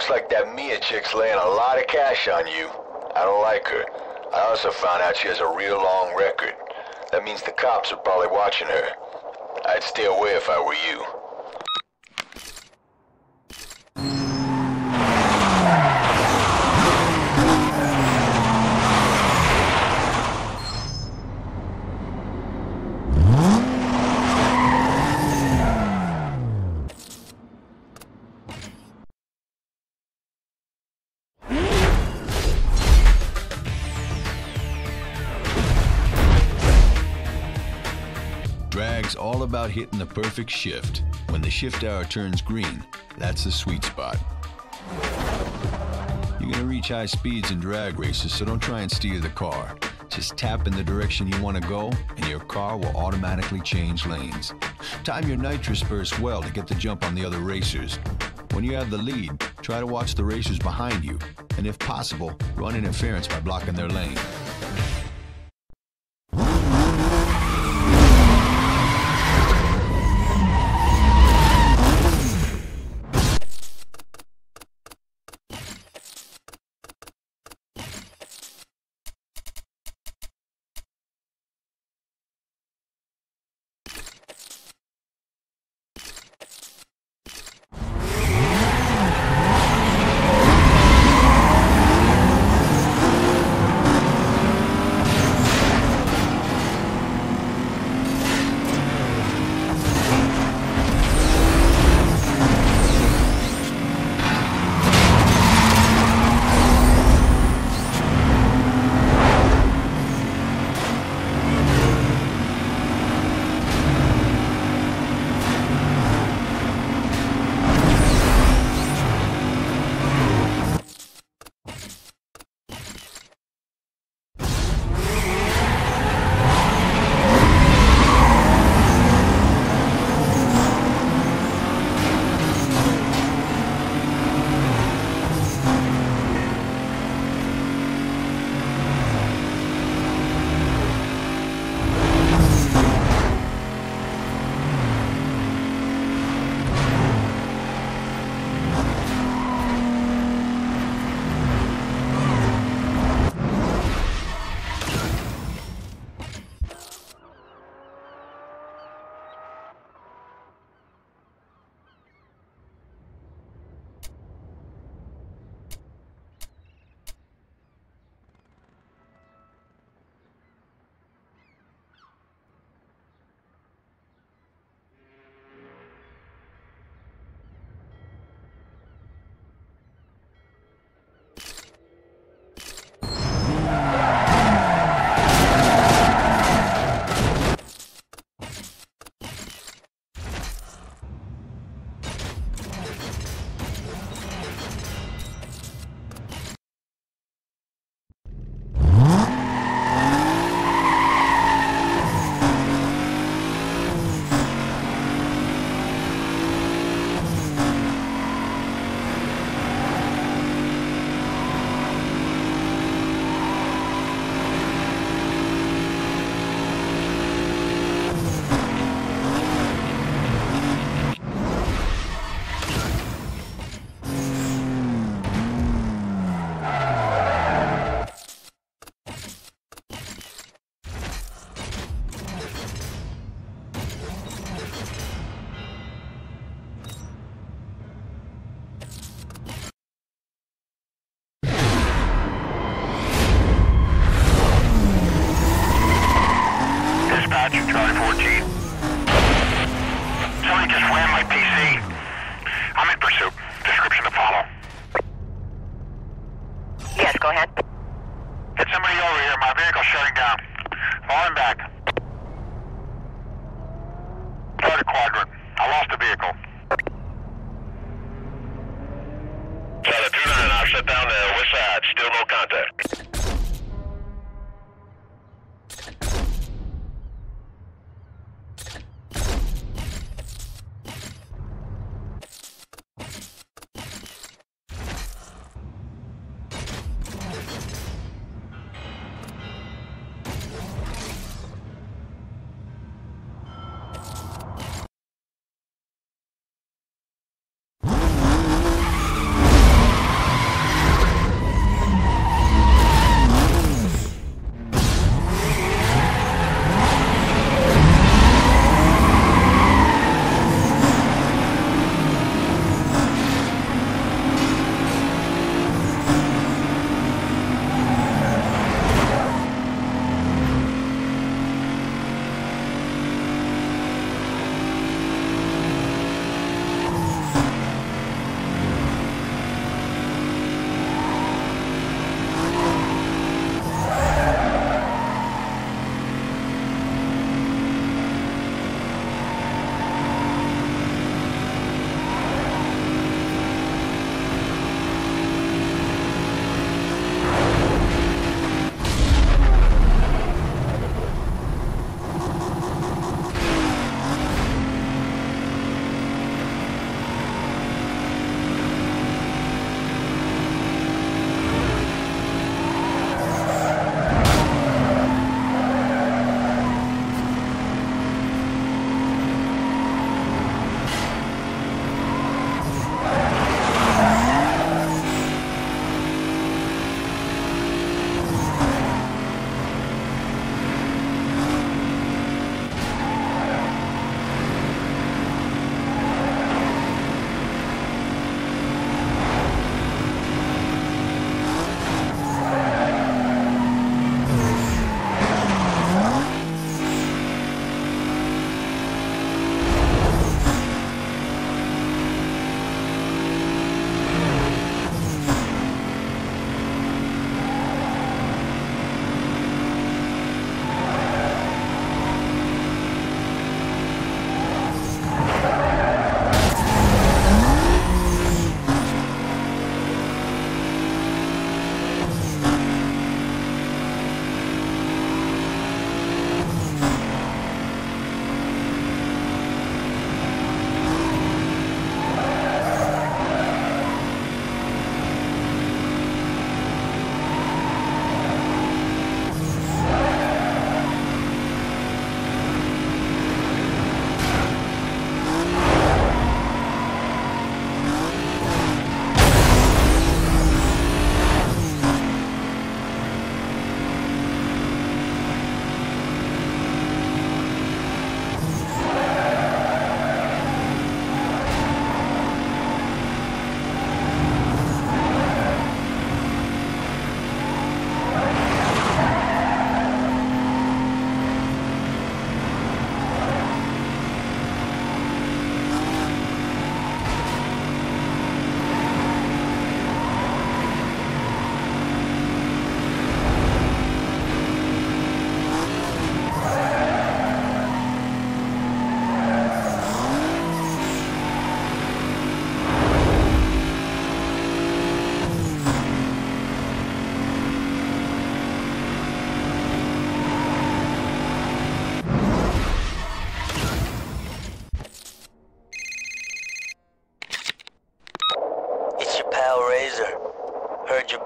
Looks like that Mia chick's laying a lot of cash on you. I don't like her. I also found out she has a real long record. That means the cops are probably watching her. I'd stay away if I were you. All about hitting the perfect shift. When the shift hour turns green, that's the sweet spot. You're gonna reach high speeds in drag races, so don't try and steer the car. Just tap in the direction you want to go, and your car will automatically change lanes. Time your nitrous burst well to get the jump on the other racers. When you have the lead, try to watch the racers behind you, and if possible, run interference by blocking their lane. Quadrant. I lost the vehicle.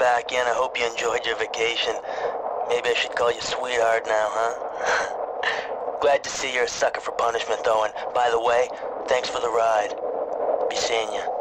Back in. I hope you enjoyed your vacation. Maybe I should call you sweetheart now, huh? Glad to see you're a sucker for punishment, though, and by the way, thanks for the ride. Be seeing you.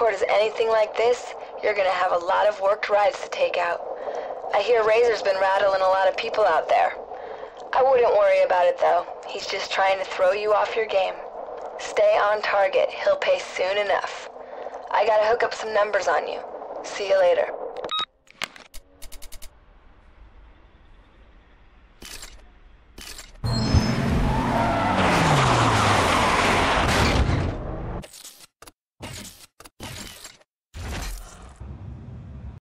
If Rockport is anything like this, you're gonna have a lot of worked rides to take out. I hear Razor's been rattling a lot of people out there. I wouldn't worry about it though. He's just trying to throw you off your game. Stay on target. He'll pay soon enough. I gotta hook up some numbers on you. See you later.